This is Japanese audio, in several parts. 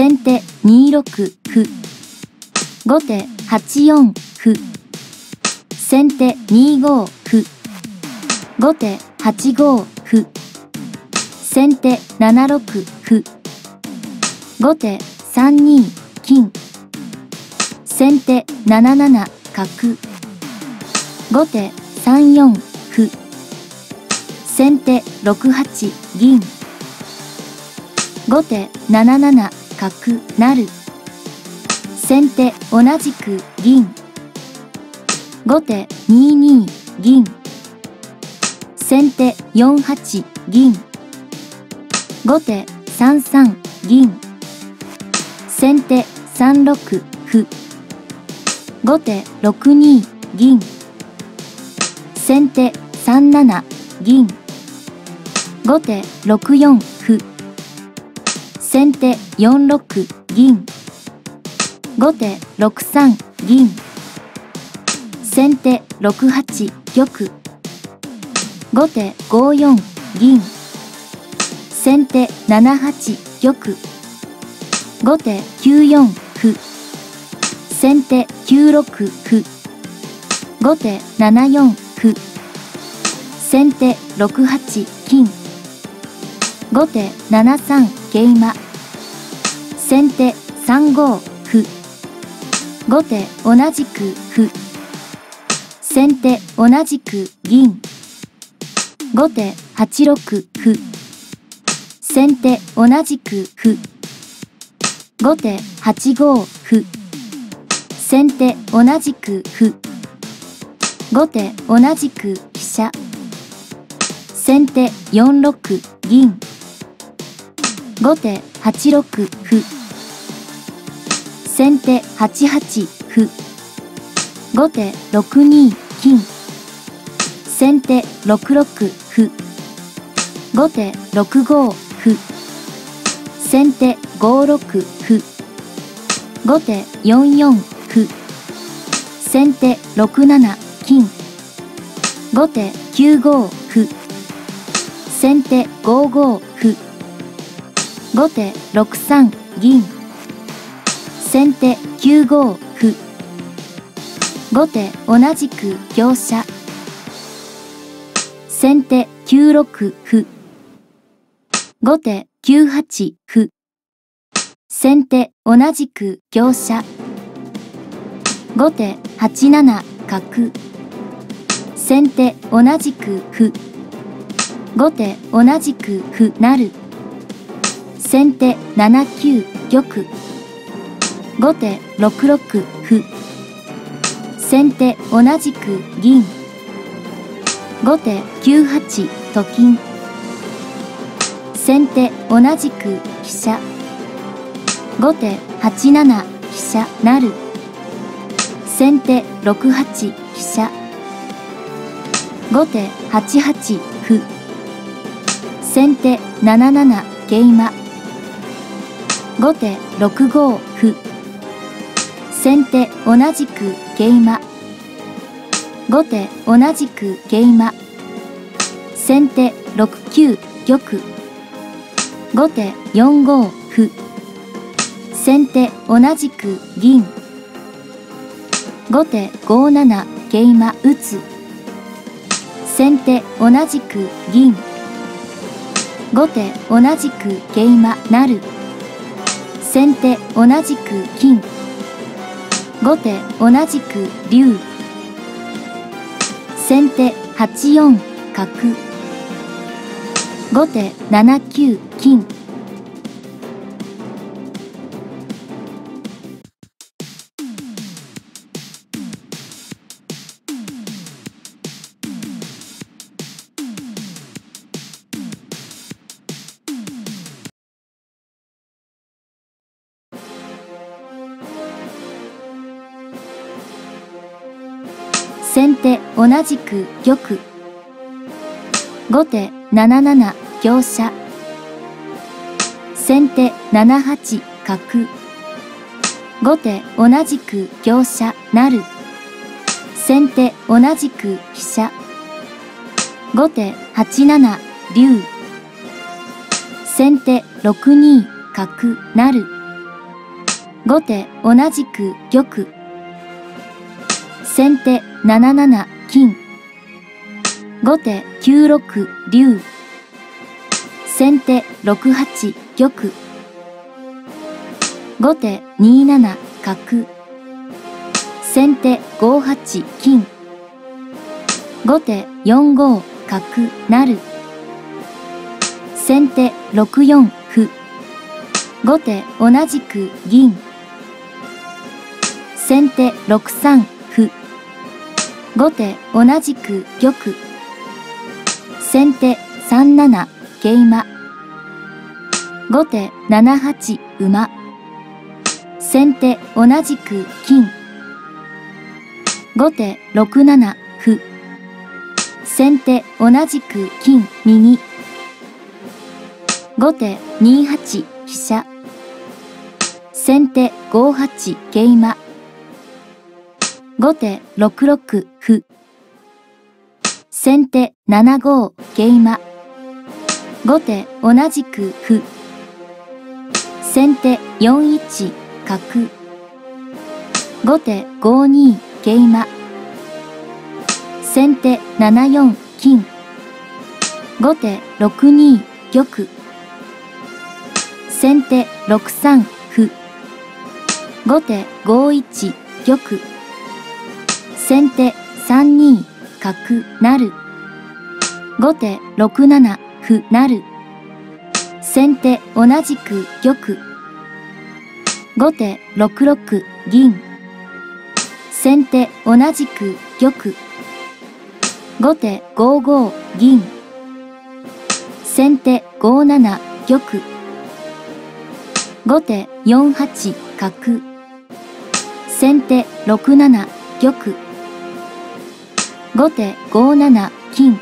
先手2六歩。後手8四歩。先手2五歩。後手8五歩。先手7六歩。後手3二金。先手7七角。後手3四歩。先手6八銀。後手7七角成先手同じく銀。後手2二銀。先手4八銀。後手3三銀。先手3六歩。後手6二銀。先手3七銀。後手6四先手4六銀。後手6三銀。先手6八玉。後手5四銀。先手7八玉。後手9四歩。先手9六歩。後手7四歩。先手6八金。後手7三桂馬先手3五歩。後手同じく歩。先手同じく銀。後手8六歩。先手同じく歩。後手8五歩。先手同じく歩。後手同じく飛車。先手4六銀。後手8六歩先手8八歩後手6二金先手6六歩後手6五歩先手5六歩後手4四歩先手6七金後手9五歩先手5五後手6三銀。先手9五歩。後手同じく香車。先手9六歩。後手9八歩。先手同じく香車。後手8七角。先手同じく歩。後手同じく歩成。先手7九玉。後手6六歩。先手同じく銀。後手9八と金。先手同じく飛車。後手8七飛車成。先手6八飛車。後手8八歩。先手7七桂馬。後手6五歩先手同じく桂馬後手同じく桂馬先手6九玉後手4五歩先手同じく銀後手5七桂馬打つ。先手同じく銀後手同じく桂馬成先手同じく金。後手同じく竜。先手8四角。後手7九金。先手同じく玉。後手7七香車。先手7八角。後手同じく香車成先手同じく飛車。後手8七竜。先手6二角成後手同じく玉。先手7七金。後手9六竜。先手6八玉。後手2七角。先手5八金。後手4五角成。先手6四歩。後手同じく銀。先手6三。後手同じく玉。先手3七桂馬。後手7八馬。先手同じく金。後手6七歩。先手同じく金右。後手2八飛車。先手5八桂馬。後手6六歩。先手7五桂馬。後手同じく歩。先手4一角。後手5二桂馬。先手7四金。後手6二玉。先手6三歩。後手5一玉。先手3二角成。後手6七歩成。先手同じく玉。後手6六銀。先手同じく玉。後手5五銀。先手5七玉。後手4八角。先手6七玉。後手5七金。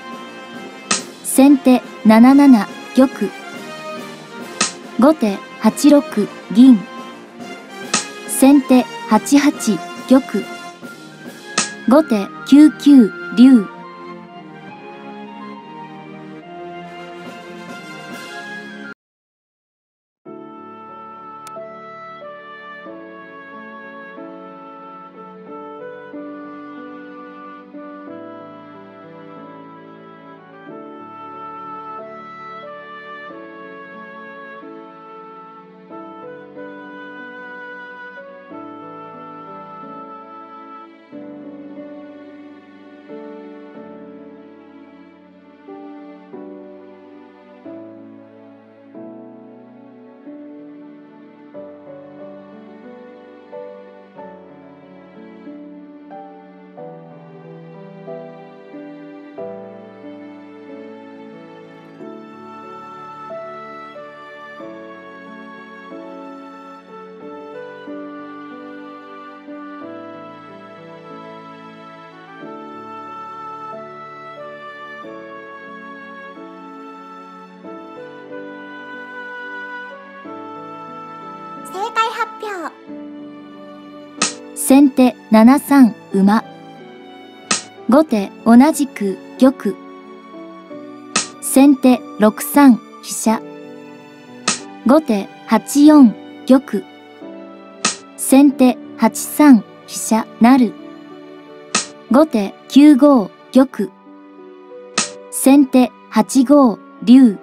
先手7七玉。後手8六銀。先手8八玉。後手9九竜。正解発表先手7三馬。後手同じく玉。先手6三飛車。後手8四玉。先手8三飛車成。後手9五玉。先手8五竜。